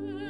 Mm-hmm.